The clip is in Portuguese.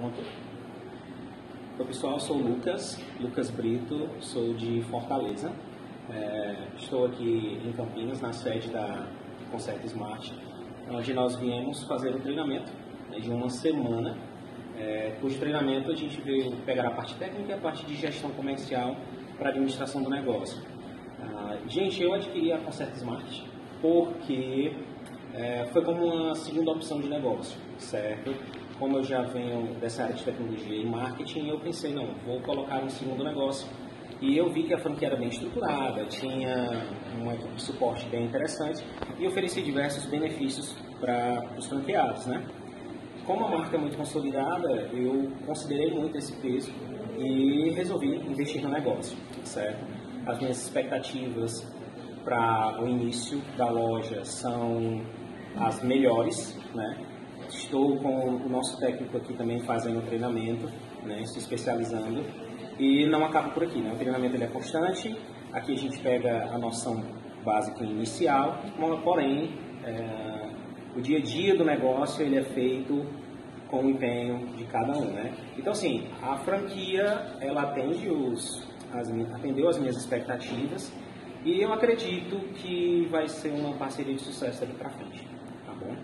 Oi pessoal, sou o Lucas, Lucas Brito, sou de Fortaleza. É, estou aqui em Campinas, na sede da Concerto Smart, onde nós viemos fazer o treinamento né, de uma semana, é, cujo treinamento a gente veio pegar a parte técnica e a parte de gestão comercial para administração do negócio. Ah, gente, eu adquiri a Concerto Smart porque é, foi como uma segunda opção de negócio, certo? Como eu já venho dessa área de tecnologia e marketing, eu pensei, não, vou colocar um segundo negócio. E eu vi que a franquia era bem estruturada, tinha uma equipe de suporte bem interessante e oferecia diversos benefícios para os franqueados, né? Como a marca é muito consolidada, eu considerei muito esse peso e resolvi investir no negócio, certo? As minhas expectativas para o início da loja são as melhores, né? Estou com o nosso técnico aqui também fazendo treinamento, né, se especializando. E não acaba por aqui, né? O treinamento ele é constante. Aqui a gente pega a noção básica inicial, porém é, o dia a dia do negócio ele é feito com o empenho de cada um, né? Então assim, a franquia ela atende os, as, atendeu as minhas expectativas e eu acredito que vai ser uma parceria de sucesso ali para frente, tá bom?